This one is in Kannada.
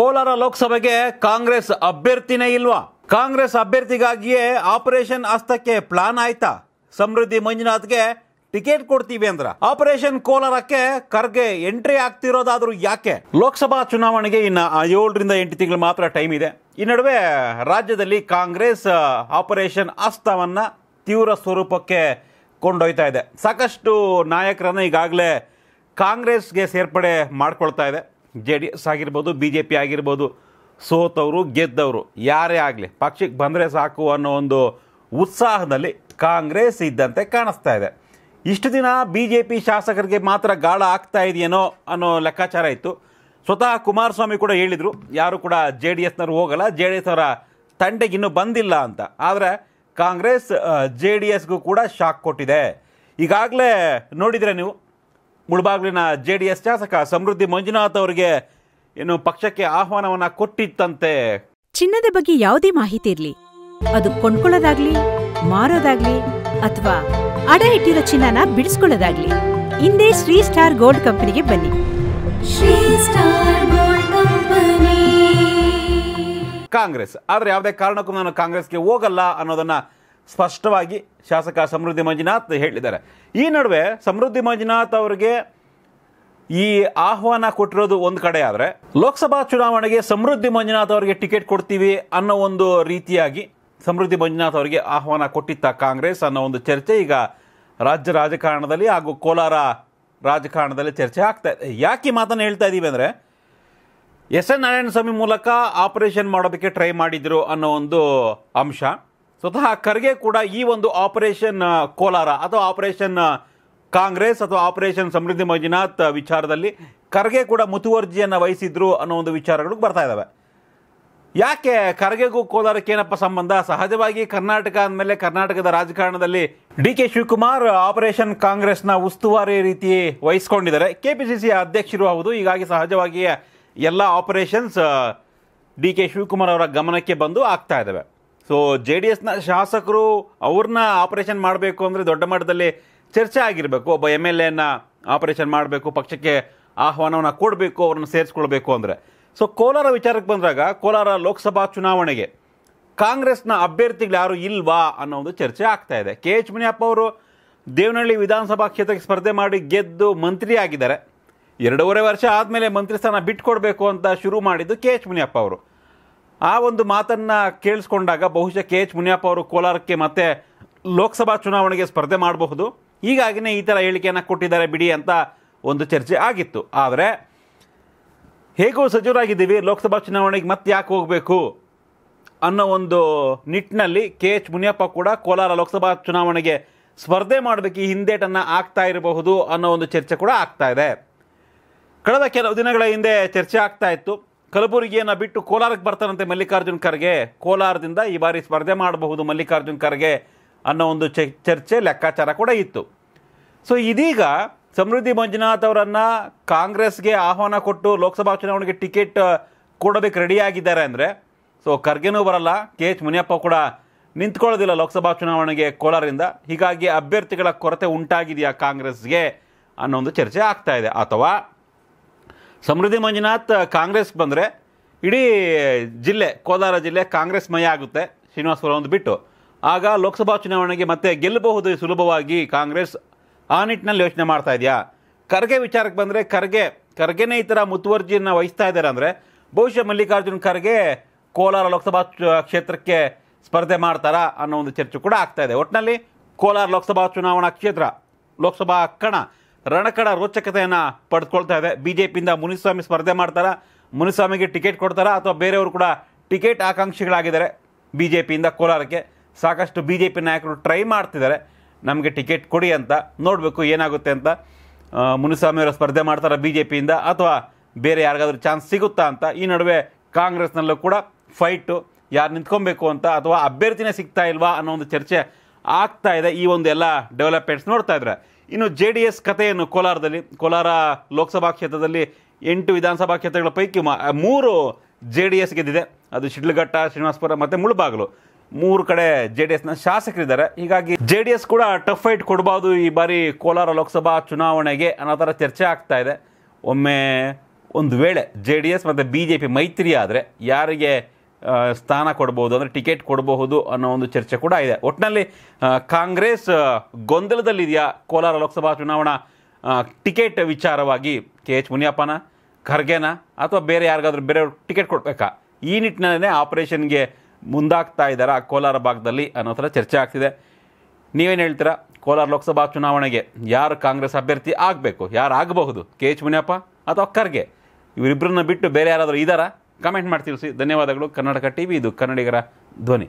ಕೋಲಾರ ಲೋಕಸಭೆಗೆ ಕಾಂಗ್ರೆಸ್ ಅಭ್ಯರ್ಥಿನೇ ಇಲ್ವಾ? ಕಾಂಗ್ರೆಸ್ ಅಭ್ಯರ್ಥಿಗಾಗಿಯೇ ಆಪರೇಷನ್ ಹಸ್ತಕ್ಕೆ ಪ್ಲಾನ್ ಆಯ್ತಾ? ಸಮೃದ್ಧಿ ಮಂಜುನಾಥ್ಗೆ ಟಿಕೆಟ್ ಕೊಡ್ತೀವಿ ಅಂದ್ರ. ಆಪರೇಷನ್ ಕೋಲಾರಕ್ಕೆ ಖರ್ಗೆ ಎಂಟ್ರಿ ಆಗ್ತಿರೋದಾದ್ರೂ ಯಾಕೆ? ಲೋಕಸಭಾ ಚುನಾವಣೆಗೆ ಇನ್ನ ಏಳರಿಂದ ಎಂಟು ತಿಂಗಳು ಮಾತ್ರ ಟೈಮ್ ಇದೆ. ಈ ನಡುವೆ ರಾಜ್ಯದಲ್ಲಿ ಕಾಂಗ್ರೆಸ್ ಆಪರೇಷನ್ ಹಸ್ತವನ್ನ ತೀವ್ರ ಸ್ವರೂಪಕ್ಕೆ ಕೊಂಡೊಯ್ತಾ ಇದೆ. ಸಾಕಷ್ಟು ನಾಯಕರನ್ನ ಈಗಾಗಲೇ ಕಾಂಗ್ರೆಸ್ಗೆ ಸೇರ್ಪಡೆ ಮಾಡ್ಕೊಳ್ತಾ ಇದೆ. ಜೆ ಡಿ ಎಸ್ ಆಗಿರ್ಬೋದು ಬಿ ಜೆ ಪಿ ಆಗಿರ್ಬೋದು, ಸೋತವರು, ಗೆದ್ದವರು, ಯಾರೇ ಆಗಲಿ ಪಕ್ಷಕ್ಕೆ ಬಂದರೆ ಸಾಕು ಅನ್ನೋ ಒಂದು ಉತ್ಸಾಹದಲ್ಲಿ ಕಾಂಗ್ರೆಸ್ ಇದ್ದಂತೆ ಕಾಣಿಸ್ತಾ ಇದೆ. ಇಷ್ಟು ದಿನ ಬಿ ಜೆ ಪಿ ಶಾಸಕರಿಗೆ ಮಾತ್ರ ಗಾಳ ಆಗ್ತಾ ಇದೆಯೇನೋ ಅನ್ನೋ ಲೆಕ್ಕಾಚಾರ ಇತ್ತು. ಸ್ವತಃ ಕುಮಾರಸ್ವಾಮಿ ಕೂಡ ಹೇಳಿದರು, ಯಾರು ಕೂಡ ಜೆ ಡಿ ಎಸ್ನವ್ರು ಹೋಗಲ್ಲ ಜೆ ಡಿ ಎಸ್ ಅವರ ತಂಟೆಗೆ ಇನ್ನೂ ಬಂದಿಲ್ಲ ಅಂತ. ಆದರೆ ಕಾಂಗ್ರೆಸ್ ಜೆ ಡಿ ಎಸ್ಗೂ ಕೂಡ ಶಾಕ್ ಕೊಟ್ಟಿದೆ. ಈಗಾಗಲೇ ನೋಡಿದರೆ ನೀವು ಮುಳಬಾಗಿಲಿನ ಜೆ ಡಿ ಎಸ್ ಶಾಸಕ ಸಮೃದ್ಧಿ ಮಂಜುನಾಥ್ ಅವರಿಗೆ ಏನು ಪಕ್ಷಕ್ಕೆ ಆಹ್ವಾನವನ್ನ ಕೊಟ್ಟಿತ್ತಂತೆ. ಚಿನ್ನದ ಬಗ್ಗೆ ಯಾವುದೇ ಮಾಹಿತಿ ಇರಲಿ. ಅದು ಕೊಂಡ್ಕೊಳ್ಳೋದಾಗ್ಲಿ ಮಾರೋದಾಗ್ಲಿ ಅಥವಾ ಅಡ ಇಟ್ಟಿರೋ ಚಿನ್ನನ ಬಿಡಿಸ್ಕೊಳ್ಳೋದಾಗ್ಲಿ. ಹಿಂದೆ ಶ್ರೀ ಸ್ಟಾರ್ ಗೋಲ್ಡ್ ಕಂಪನಿಗೆ ಬನ್ನಿ. ಶ್ರೀ ಸ್ಟಾರ್. ಕಾಂಗ್ರೆಸ್. ಆದರೆ ಯಾವುದೇ ಕಾರಣಕ್ಕೂ ನಾನು ಕಾಂಗ್ರೆಸ್ಗೆ ಹೋಗಲ್ಲ ಅನ್ನೋದನ್ನ ಸ್ಪಷ್ಟವಾಗಿ ಶಾಸಕ ಸಮೃದ್ಧಿ ಮಂಜುನಾಥ್ ಹೇಳಿದ್ದಾರೆ. ಈ ನಡುವೆ ಸಮೃದ್ಧಿ ಮಂಜುನಾಥ್ ಅವರಿಗೆ ಈ ಆಹ್ವಾನ ಕೊಟ್ಟಿರೋದು ಒಂದು ಕಡೆ ಆದರೆ ಲೋಕಸಭಾ ಚುನಾವಣೆಗೆ ಸಮೃದ್ಧಿ ಮಂಜುನಾಥ್ ಅವರಿಗೆ ಟಿಕೆಟ್ ಕೊಡ್ತೀವಿ ಅನ್ನೋ ಒಂದು ರೀತಿಯಾಗಿ ಸಮೃದ್ಧಿ ಮಂಜುನಾಥ್ ಅವರಿಗೆ ಆಹ್ವಾನ ಕೊಟ್ಟಿತ್ತ ಕಾಂಗ್ರೆಸ್ ಅನ್ನೋ ಒಂದು ಚರ್ಚೆ ಈಗ ರಾಜ್ಯ ರಾಜಕಾರಣದಲ್ಲಿ ಹಾಗೂ ಕೋಲಾರ ರಾಜಕಾರಣದಲ್ಲಿ ಚರ್ಚೆ ಆಗ್ತಾ ಇದೆ. ಯಾಕೆ ಮಾತನ್ನು ಹೇಳ್ತಾ ಇದ್ದೀವಿ ಅಂದರೆ ಎಸ್ ಎನ್ ನಾರಾಯಣಸ್ವಾಮಿ ಮೂಲಕ ಆಪರೇಷನ್ ಮಾಡೋದಕ್ಕೆ ಟ್ರೈ ಮಾಡಿದ್ರು ಅನ್ನೋ ಒಂದು ಅಂಶ. ಸ್ವತಃ ಖರ್ಗೆ ಕೂಡ ಈ ಒಂದು ಆಪರೇಷನ್ ಕೋಲಾರ ಅಥವಾ ಆಪರೇಷನ್ ಕಾಂಗ್ರೆಸ್ ಅಥವಾ ಆಪರೇಷನ್ ಸಮೃದ್ಧಿ ಮಂಜುನಾಥ್ ವಿಚಾರದಲ್ಲಿ ಖರ್ಗೆ ಕೂಡ ಮುತುವರ್ಜಿಯನ್ನು ವಹಿಸಿದ್ರು ಅನ್ನೋ ಒಂದು ವಿಚಾರಗಳು ಬರ್ತಾ ಇದ್ದಾವೆ ಯಾಕೆ ಖರ್ಗೆಗೂ ಕೋಲಾರಕ್ಕೆ ಏನಪ್ಪ ಸಂಬಂಧ? ಸಹಜವಾಗಿ ಕರ್ನಾಟಕ ಅಂದಮೇಲೆ ಕರ್ನಾಟಕದ ರಾಜಕಾರಣದಲ್ಲಿ ಡಿ ಕೆ ಶಿವಕುಮಾರ್ ಆಪರೇಷನ್ ಕಾಂಗ್ರೆಸ್ನ ಉಸ್ತುವಾರಿ ರೀತಿ ವಹಿಸ್ಕೊಂಡಿದ್ದಾರೆ. ಕೆ ಪಿ ಸಿ ಸಿ ಅಧ್ಯಕ್ಷರು ಹೌದು. ಹೀಗಾಗಿ ಸಹಜವಾಗಿಯೇ ಎಲ್ಲ ಆಪರೇಷನ್ಸ್ ಡಿ ಕೆ ಶಿವಕುಮಾರ್ ಅವರ ಗಮನಕ್ಕೆ ಬಂದು ಆಗ್ತಾ ಇದ್ದಾವೆ ಸೊ ಜೆ ಡಿ ಎಸ್ನ ಶಾಸಕರು ಅವ್ರನ್ನ ಆಪರೇಷನ್ ಮಾಡಬೇಕು ಅಂದರೆ ದೊಡ್ಡ ಮಟ್ಟದಲ್ಲಿ ಚರ್ಚೆ ಆಗಿರಬೇಕು. ಒಬ್ಬ ಎಂ ಎಲ್ ಎನ ಆಪರೇಷನ್ ಮಾಡಬೇಕು, ಪಕ್ಷಕ್ಕೆ ಆಹ್ವಾನವನ್ನು ಕೊಡಬೇಕು, ಅವ್ರನ್ನ ಸೇರಿಸ್ಕೊಳ್ಬೇಕು ಅಂದರೆ. ಸೊ ಕೋಲಾರ ವಿಚಾರಕ್ಕೆ ಬಂದಾಗ, ಕೋಲಾರ ಲೋಕಸಭಾ ಚುನಾವಣೆಗೆ ಕಾಂಗ್ರೆಸ್ನ ಅಭ್ಯರ್ಥಿಗಳು ಯಾರು ಇಲ್ವಾ ಅನ್ನೋ ಒಂದು ಚರ್ಚೆ ಆಗ್ತಾ ಇದೆ. ಕೆ ಎಚ್ ಮುನಿಯಪ್ಪ ಅವರು ದೇವನಹಳ್ಳಿ ವಿಧಾನಸಭಾ ಕ್ಷೇತ್ರಕ್ಕೆ ಸ್ಪರ್ಧೆ ಮಾಡಿ ಗೆದ್ದು ಮಂತ್ರಿ ಆಗಿದ್ದಾರೆ. ಎರಡೂವರೆ ವರ್ಷ ಆದಮೇಲೆ ಮಂತ್ರಿ ಸ್ಥಾನ ಬಿಟ್ಕೊಡ್ಬೇಕು ಅಂತ ಶುರು ಮಾಡಿದ್ದು ಕೆ ಎಚ್ ಮುನಿಯಪ್ಪ ಅವರು. ಆ ಒಂದು ಮಾತನ್ನ ಕೇಳಿಸ್ಕೊಂಡಾಗ ಬಹುಶಃ ಕೆ ಎಚ್ ಮುನಿಯಪ್ಪ ಅವರು ಕೋಲಾರಕ್ಕೆ ಮತ್ತೆ ಲೋಕಸಭಾ ಚುನಾವಣೆಗೆ ಸ್ಪರ್ಧೆ ಮಾಡಬಹುದು. ಹೀಗಾಗಿನೇ ಈ ಥರ ಹೇಳಿಕೆಯನ್ನು ಕೊಟ್ಟಿದ್ದಾರೆ ಬಿಡಿ ಅಂತ ಒಂದು ಚರ್ಚೆ ಆಗಿತ್ತು. ಆದರೆ ಹೇಗೂ ಸಚಿವರಾಗಿದ್ದೀವಿ ಲೋಕಸಭಾ ಚುನಾವಣೆಗೆ ಮತ್ತೆ ಯಾಕೆ ಹೋಗಬೇಕು ಅನ್ನೋ ಒಂದು ನಿಟ್ಟಿನಲ್ಲಿ ಕೆ ಎಚ್ ಮುನಿಯಪ್ಪ ಕೂಡ ಕೋಲಾರ ಲೋಕಸಭಾ ಚುನಾವಣೆಗೆ ಸ್ಪರ್ಧೆ ಮಾಡಬೇಕು, ಈ ಹಿಂದೇಟನ್ನು ಆಗ್ತಾ ಇರಬಹುದು ಅನ್ನೋ ಒಂದು ಚರ್ಚೆ ಕೂಡ ಆಗ್ತಾ ಇದೆ. ಕಳೆದ ಕೆಲವು ದಿನಗಳ ಹಿಂದೆ ಚರ್ಚೆ ಆಗ್ತಾ ಇತ್ತು. ಕಲಬುರಗಿಯನ್ನು ಬಿಟ್ಟು ಕೋಲಾರಕ್ಕೆ ಬರ್ತಾರಂತೆ ಮಲ್ಲಿಕಾರ್ಜುನ್ ಖರ್ಗೆ. ಕೋಲಾರದಿಂದ ಈ ಬಾರಿ ಸ್ಪರ್ಧೆ ಮಾಡಬಹುದು ಮಲ್ಲಿಕಾರ್ಜುನ್ ಖರ್ಗೆ ಅನ್ನೋ ಒಂದು ಚರ್ಚೆ, ಲೆಕ್ಕಾಚಾರ ಕೂಡ ಇತ್ತು. ಸೊ ಇದೀಗ ಸಮೃದ್ಧಿ ಮಂಜುನಾಥ್ ಅವರನ್ನು ಕಾಂಗ್ರೆಸ್ಗೆ ಆಹ್ವಾನ ಕೊಟ್ಟು ಲೋಕಸಭಾ ಚುನಾವಣೆಗೆ ಟಿಕೆಟ್ ಕೊಡೋದಕ್ಕೆ ರೆಡಿಯಾಗಿದ್ದಾರೆ ಅಂದರೆ ಸೊ ಖರ್ಗೆನೂ ಬರಲ್ಲ, ಕೆ. ಎಚ್. ಮುನಿಯಪ್ಪ ಕೂಡ ನಿಂತ್ಕೊಳ್ಳೋದಿಲ್ಲ ಲೋಕಸಭಾ ಚುನಾವಣೆಗೆ ಕೋಲಾರಿಂದ ಹೀಗಾಗಿ ಅಭ್ಯರ್ಥಿಗಳ ಕೊರತೆ ಉಂಟಾಗಿದೆಯಾ ಕಾಂಗ್ರೆಸ್ಗೆ ಅನ್ನೋ ಒಂದು ಚರ್ಚೆ ಆಗ್ತಾ ಇದೆ. ಅಥವಾ ಸಮೃದ್ಧಿ ಮಂಜುನಾಥ್ ಕಾಂಗ್ರೆಸ್ ಬಂದರೆ ಇಡೀ ಜಿಲ್ಲೆ, ಕೋಲಾರ ಜಿಲ್ಲೆ ಕಾಂಗ್ರೆಸ್ ಮಯ ಆಗುತ್ತೆ ಶ್ರೀನಿವಾಸಪುರ ಒಂದು ಬಿಟ್ಟು. ಆಗ ಲೋಕಸಭಾ ಚುನಾವಣೆಗೆ ಮತ್ತೆ ಗೆಲ್ಲಬಹುದು ಸುಲಭವಾಗಿ ಕಾಂಗ್ರೆಸ್, ಆ ನಿಟ್ಟಿನಲ್ಲಿ ಯೋಚನೆ ಮಾಡ್ತಾ ಇದೆಯಾ? ಖರ್ಗೆ ವಿಚಾರಕ್ಕೆ ಬಂದರೆ ಖರ್ಗೆ, ಖರ್ಗೆನೇ ಈ ಥರ ಮುತುವರ್ಜಿಯನ್ನು ವಹಿಸ್ತಾ ಇದ್ದಾರೆ ಅಂದರೆ ಬಹುಶಃ ಮಲ್ಲಿಕಾರ್ಜುನ್ ಖರ್ಗೆ ಕೋಲಾರ ಲೋಕಸಭಾ ಕ್ಷೇತ್ರಕ್ಕೆ ಸ್ಪರ್ಧೆ ಮಾಡ್ತಾರಾ ಅನ್ನೋ ಒಂದು ಚರ್ಚೆ ಕೂಡ ಆಗ್ತಾ ಇದೆ. ಒಟ್ಟಿನಲ್ಲಿ ಕೋಲಾರ ಲೋಕಸಭಾ ಚುನಾವಣಾ ಕ್ಷೇತ್ರ, ಲೋಕಸಭಾ ಕಣ ರಣಕಣ ರೋಚಕತೆಯನ್ನು ಪಡೆದುಕೊಳ್ತಾ ಇದೆ. ಬಿ ಜೆ ಪಿಯಿಂದ ಮುನಿಸ್ವಾಮಿ ಸ್ಪರ್ಧೆ ಮಾಡ್ತಾರಾ, ಮುನಿಸ್ವಾಮಿಗೆ ಟಿಕೆಟ್ ಕೊಡ್ತಾರಾ ಅಥವಾ ಬೇರೆಯವರು ಕೂಡ ಟಿಕೆಟ್ ಆಕಾಂಕ್ಷಿಗಳಾಗಿದ್ದಾರೆ ಬಿ ಜೆ ಪಿಯಿಂದ ಕೋಲಾರಕ್ಕೆ. ಸಾಕಷ್ಟು ಬಿ ಜೆ ಪಿ ನಾಯಕರು ಟ್ರೈ ಮಾಡ್ತಿದ್ದಾರೆ. ನಮಗೆ ಟಿಕೆಟ್ ಕೊಡಿ ಅಂತ, ನೋಡಬೇಕು ಏನಾಗುತ್ತೆ ಅಂತ. ಮುನಿಸ್ವಾಮಿಯವರು ಸ್ಪರ್ಧೆ ಮಾಡ್ತಾರಾ ಬಿ ಜೆ ಪಿಯಿಂದ ಅಥವಾ ಬೇರೆ ಯಾರಿಗಾದ್ರೂ ಚಾನ್ಸ್ ಸಿಗುತ್ತಾ ಅಂತ. ಈ ನಡುವೆ ಕಾಂಗ್ರೆಸ್ನಲ್ಲೂ ಕೂಡ ಫೈಟು, ಯಾರು ನಿಂತ್ಕೊಬೇಕು ಅಂತ ಅಥವಾ ಅಭ್ಯರ್ಥಿನೇ ಸಿಗ್ತಾ ಇಲ್ವಾ ಅನ್ನೋ ಒಂದು ಚರ್ಚೆ ಆಗ್ತಾ ಇದೆ. ಈ ಒಂದು ಎಲ್ಲ ಡೆವಲಪ್ಮೆಂಟ್ಸ್ ನೋಡ್ತಾ ಇದ್ರೆ. ಇನ್ನು ಜೆ ಡಿ ಎಸ್ ಕಥೆಯನ್ನು ಕೋಲಾರದಲ್ಲಿ, ಕೋಲಾರ ಲೋಕಸಭಾ ಕ್ಷೇತ್ರದಲ್ಲಿ ಎಂಟು ವಿಧಾನಸಭಾ ಕ್ಷೇತ್ರಗಳ ಪೈಕಿ ಮೂರು ಜೆ ಡಿ ಎಸ್ ಗೆದ್ದಿದೆ. ಅದು ಶಿಡ್ಲಘಟ್ಟ, ಶ್ರೀನಿವಾಸಪುರ ಮತ್ತು ಮುಳುಬಾಗಲು. ಮೂರು ಕಡೆ ಜೆ ಡಿ ಎಸ್ನ ಶಾಸಕರಿದ್ದಾರೆ. ಹೀಗಾಗಿ ಜೆ ಡಿ ಎಸ್ ಕೂಡ ಟಫ್ ಫೈಟ್ ಕೊಡಬಾರ್ದು ಈ ಬಾರಿ ಕೋಲಾರ ಲೋಕಸಭಾ ಚುನಾವಣೆಗೆ ಅನ್ನೋ ಥರ ಚರ್ಚೆ ಆಗ್ತಾ ಇದೆ. ಒಮ್ಮೆ ಒಂದು ವೇಳೆ ಜೆ ಡಿ ಎಸ್ ಮತ್ತು ಬಿ ಜೆ ಪಿ ಮೈತ್ರಿ ಆದರೆ ಯಾರಿಗೆ ಸ್ಥಾನ ಕೊಡ್ಬೋದು, ಅಂದರೆ ಟಿಕೆಟ್ ಕೊಡಬಹುದು ಅನ್ನೋ ಒಂದು ಚರ್ಚೆ ಕೂಡ ಇದೆ. ಒಟ್ಟಿನಲ್ಲಿ ಕಾಂಗ್ರೆಸ್ ಗೊಂದಲದಲ್ಲಿದೆಯಾ ಕೋಲಾರ ಲೋಕಸಭಾ ಚುನಾವಣಾ ಟಿಕೆಟ್ ವಿಚಾರವಾಗಿ? ಕೆ ಎಚ್ ಮುನಿಯಪ್ಪನ, ಖರ್ಗೆನ, ಅಥವಾ ಬೇರೆ ಯಾರಿಗಾದ್ರೂ ಬೇರೆ ಟಿಕೆಟ್ ಕೊಡಬೇಕಾ? ಈ ನಿಟ್ಟಿನಲ್ಲೇ ಆಪರೇಷನ್ಗೆ ಮುಂದಾಗ್ತಾ ಇದ್ದಾರಾ ಕೋಲಾರ ಭಾಗದಲ್ಲಿ ಅನ್ನೋ ಥರ ಚರ್ಚೆ ಆಗ್ತಿದೆ. ನೀವೇನು ಹೇಳ್ತೀರಾ? ಕೋಲಾರ ಲೋಕಸಭಾ ಚುನಾವಣೆಗೆ ಯಾರು ಕಾಂಗ್ರೆಸ್ ಅಭ್ಯರ್ಥಿ ಆಗಬೇಕು? ಯಾರು ಆಗಬಹುದು ಕೆ ಎಚ್ ಮುನಿಯಪ್ಪ ಅಥವಾ ಖರ್ಗೆ? ಇವರಿಬ್ಬರನ್ನ ಬಿಟ್ಟು ಬೇರೆ ಯಾರಾದರೂ ಇದ್ದಾರಾ ಕಮೆಂಟ್ ಮಾಡಿ ತಿಳಿಸಿ ಧನ್ಯವಾದಗಳು. ಕರ್ನಾಟಕ ಟಿವಿ ಇದು ಕನ್ನಡಿಗರ ಧ್ವನಿ.